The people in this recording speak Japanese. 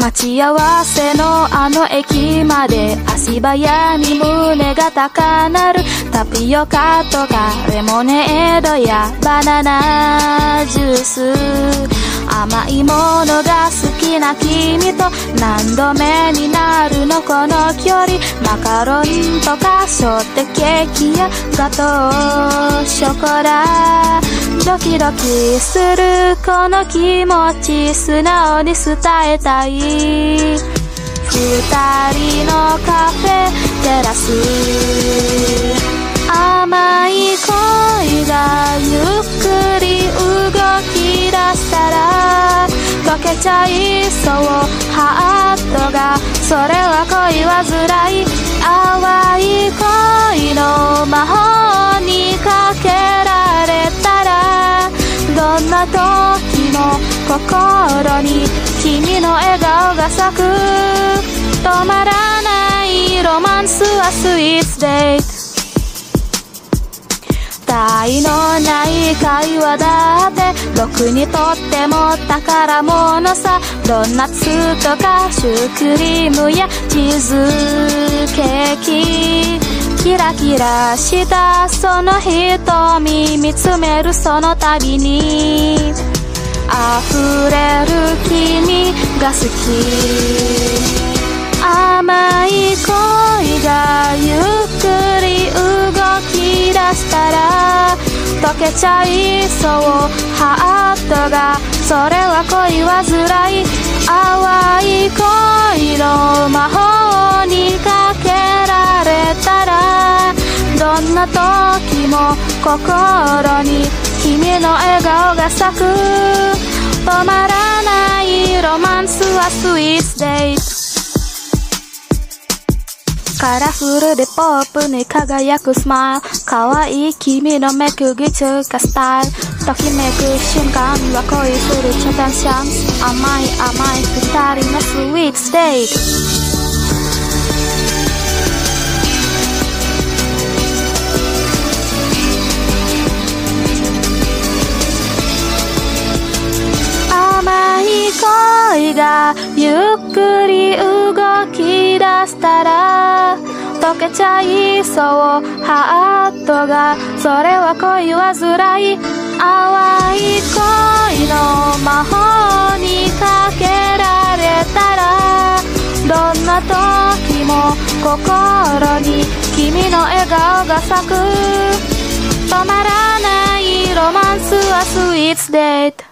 待ち合わせのあの駅まで足早に胸が高鳴る。タピオカとかレモネードやバナナジュース。甘いものが好きな君と何度目になるのこの距離。マカロンとかショートケーキやガトーショコラ。ドキドキするこの気持ち素直に伝えたい二人のカフェテラス。甘い恋がゆっくり動き出したら溶けちゃいそうハートが。それは恋煩い。心に君の笑顔が咲く。止まらないロマンスはスイーツデート。体のない会話だって。僕にとっても宝物さ。ドーナツとかシュークリームやチーズケーキ。キラキラしたその瞳見つめるその度に。溢れる君が好き。甘い恋がゆっくり動き出したら溶けちゃいそうハートが。それは恋煩い。淡い恋の魔法にかけられたらどんな時も心に君の笑顔が咲く。止まらないロマンスはスイーツデートカラフルでポップに輝くスマイル可愛い君の目くぎつかスタイル。ときめく瞬間は恋するチャタンシャンス。甘い甘い二人のスイーツデートがゆっくり動き出したら溶けちゃいそうハートがそれは恋煩い。淡い恋の魔法にかけられたらどんな時も心に君の笑顔が咲く。止まらないロマンスはスイーツデート。